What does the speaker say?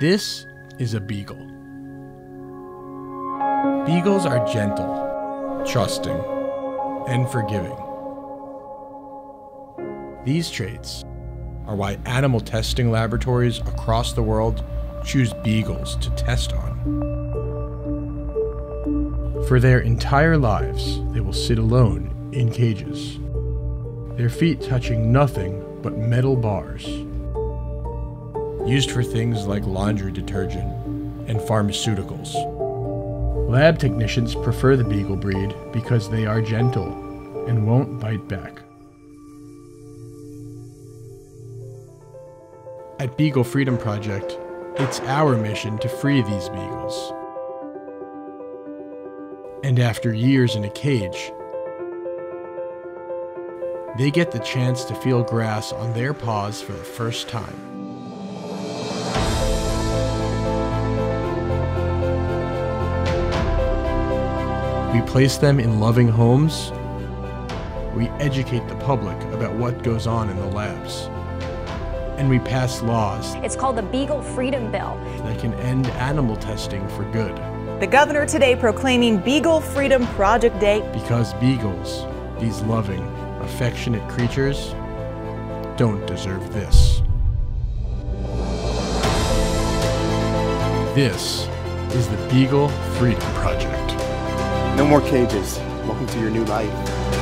This is a beagle. Beagles are gentle, trusting, and forgiving. These traits are why animal testing laboratories across the world choose beagles to test on. For their entire lives, they will sit alone in cages, their feet touching nothing but metal bars, used for things like laundry detergent and pharmaceuticals. Lab technicians prefer the beagle breed because they are gentle and won't bite back. At Beagle Freedom Project, it's our mission to free these beagles. And after years in a cage, they get the chance to feel grass on their paws for the first time. We place them in loving homes. We educate the public about what goes on in the labs. And we pass laws It's called the Beagle Freedom Bill. that can end animal testing for good. The governor today proclaiming Beagle Freedom Project Day. Because beagles, these loving, affectionate creatures, don't deserve this. This is the Beagle Freedom Project. No more cages. Welcome to your new life.